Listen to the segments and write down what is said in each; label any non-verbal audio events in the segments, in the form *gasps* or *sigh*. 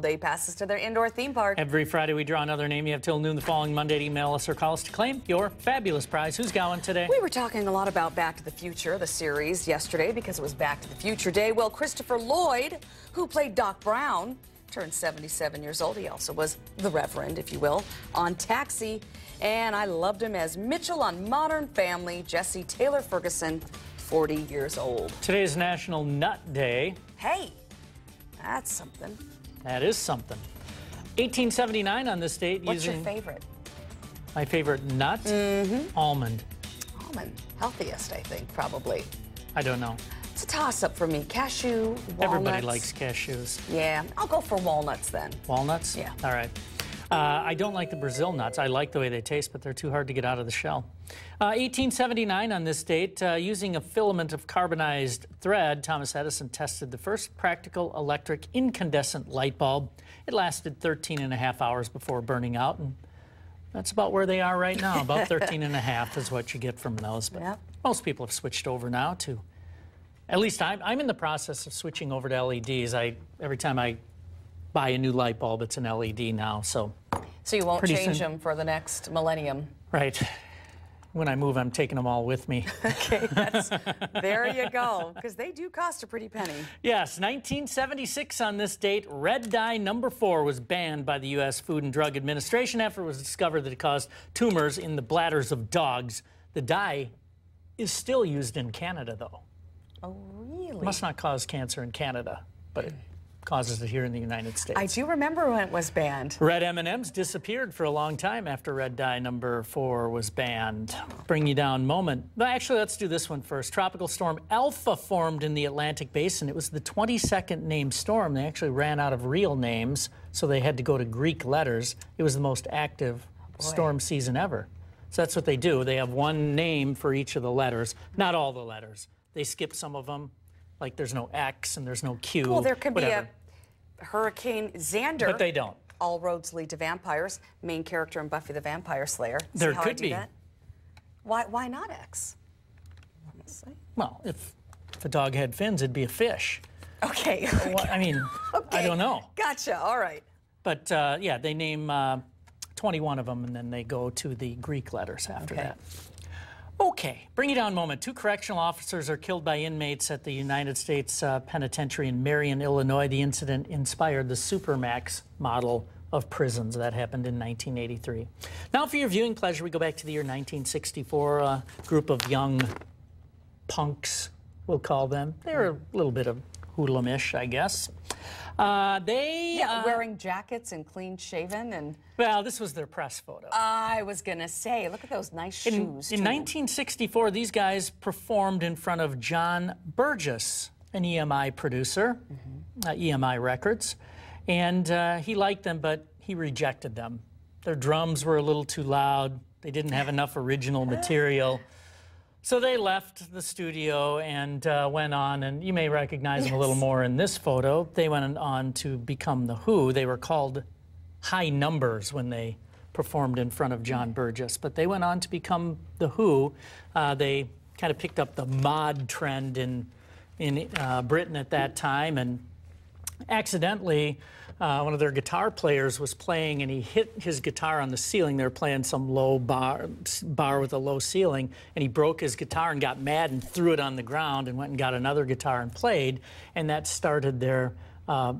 day passes to their indoor theme park. Every Friday we draw another name. You have till noon the following Monday to email us or call us to claim your fabulous prize. Who's going today? We were talking a lot about Back to the Future, the series, yesterday because it was Back to the Future Day. Well, Christopher Lloyd, who played Doc Brown, turned 77 years old. He also was the Reverend, if you will, on Taxi. And I loved him as Mitchell on Modern Family. Jesse Tyler Ferguson, 40 years old. Today is National Nut Day. Hey, that's something. That is something. 1879 on this date What's your favorite? my favorite nut, Mm-hmm. almond. Almond. Healthiest, I think, probably. I don't know. It's a toss up for me. Cashew, walnuts. Everybody likes cashews. Yeah, I'll go for walnuts then. Walnuts? Yeah. All right. Uh, I don't like the Brazil nuts. I like the way they taste, but they're too hard to get out of the shell. Uh, 1879 on this date, uh, using a filament of carbonized thread, Thomas Edison tested the first practical electric incandescent light bulb. It lasted 13 and a half hours before burning out, and that's about where they are right now. About 13 and a half is what you get from those. But Yep. most people have switched over now to, at least I'm, I'm in the process of switching over to LEDs. I Every time I buy a new light bulb, it's an LED now, so. So you won't change soon. them for the next millennium. Right. When I move, I'm taking them all with me. *laughs* Okay, that's, there you go. Because they do cost a pretty penny. yes, 1976 on this date, red dye number four was banned by the U.S. Food and Drug Administration after it was discovered that it caused tumors in the bladders of dogs. The dye is still used in Canada, though. Oh, really? Must not cause cancer in Canada, but it causes it here in the United States. I do remember when it was banned. Red M&Ms disappeared for a long time after red dye number four was banned. Bring you down moment. Actually, let's do this one first. Tropical storm Alpha formed in the Atlantic Basin. It was the 22nd named storm. They actually ran out of real names, so they had to go to Greek letters. It was the most active storm season ever. So that's what they do. They have one name for each of the letters, not all the letters. They skip some of them, like there's no X and there's no Q. Well, there could whatever. be a Hurricane Xander. But they don't. All roads lead to vampires. Main character in Buffy the Vampire Slayer. See There could do be. That? Why, why not X? Honestly. Well, if, if a dog had fins, it'd be a fish. Okay. Well, I mean, I don't know. Gotcha. All right. But uh, yeah, they name uh, 21 of them and then they go to the Greek letters after Okay. that. Okay, bring you down moment. Two correctional officers are killed by inmates at the United States uh, Penitentiary in Marion, Illinois. The incident inspired the Supermax model of prisons that happened in 1983. Now, for your viewing pleasure, we go back to the year 1964. A group of young punks, we'll call them. They're a little bit of hoodlumish, I guess. Uh, they, Yeah, uh, wearing jackets and clean shaven. And well, this was their press photo. I was going to say, look at those nice In, shoes. in too. 1964, these guys performed in front of John Burgess, an EMI producer, uh, EMI Records, and uh, he liked them, but he rejected them. Their drums were a little too loud. They didn't have enough original material. *gasps* *laughs* So they left the studio and uh, went on, and you may recognize them a little more in this photo. They went on to become The Who. They were called High Numbers when they performed in front of John Burgess, but they went on to become The Who. Uh, they kind of picked up the mod trend in, in uh, Britain at that time, and accidentally, uh, one of their guitar players was playing and he hit his guitar on the ceiling. They were playing some low bar, bar with a low ceiling, and he broke his guitar and got mad and threw it on the ground and went and got another guitar and played. And that started their. Uh,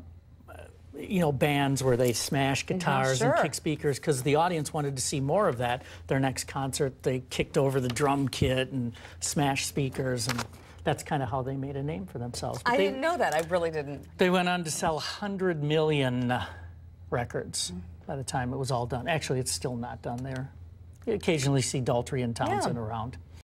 you know, bands where they smash guitars sure. and kick speakers because the audience wanted to see more of that. Their next concert, they kicked over the drum kit and smashed speakers, and that's kind of how they made a name for themselves. But I they, didn't know that. I really didn't. they went on to sell 100 million uh, records by the time it was all done. Actually, it's still not done there. You occasionally see Daltrey and Townshend Yeah. around.